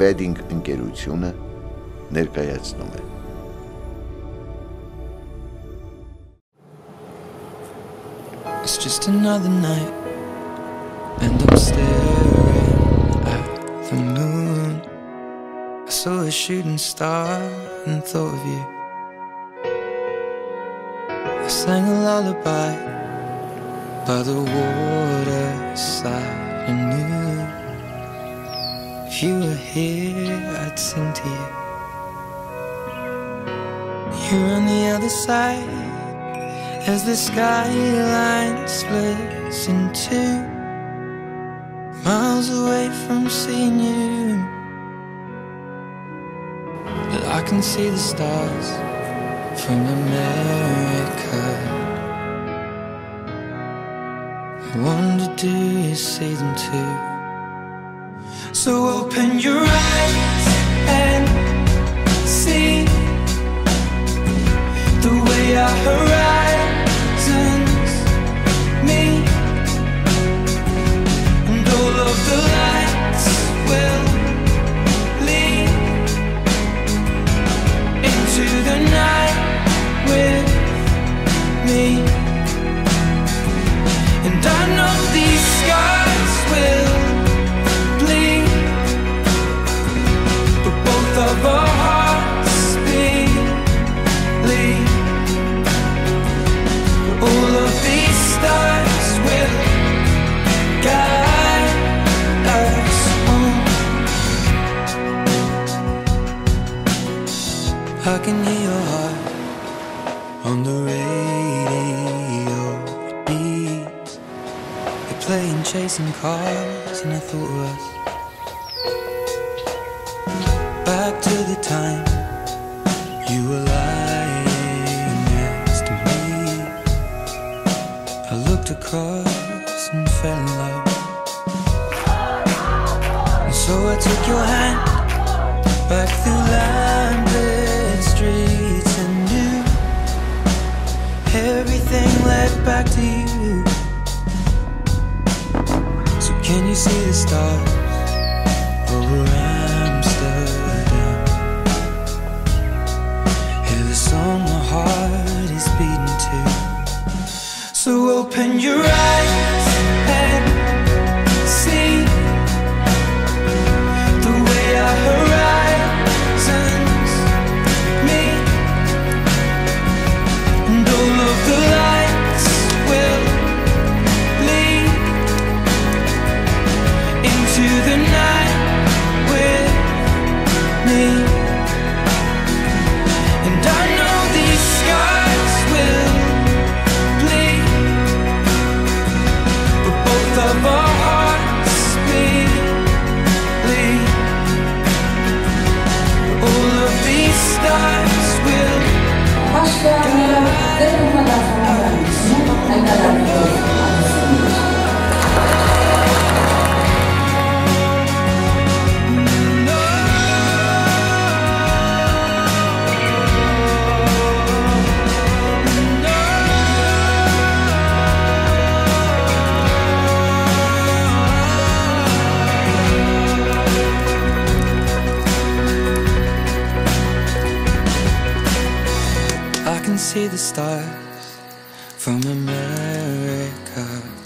Wedding ընկերությունը ներկայացնում է It's just another night And I'm staring at the moon I saw a shooting star and thought of you I sang a lullaby by the waterside and knew if you were here I'd sing to you. You're on the other side as the skyline splits in two Miles away from seeing you. But I can see the stars from America. I wonder do you see them too So open your eyes and see the way our horizons meet, and all of the lights will lead into the night with me. And I know these scars can hear your heart on the radio. It beats. They're playing chasing cars, and I thought of us. Back to the time you were lying next to me. I looked across and fell in love. And so I took your hand back through lamplit everything led back to you. So can you see the stars over Amsterdam? Hear the song my heart is beating to. So open your eyes Dentro can see the stars from America.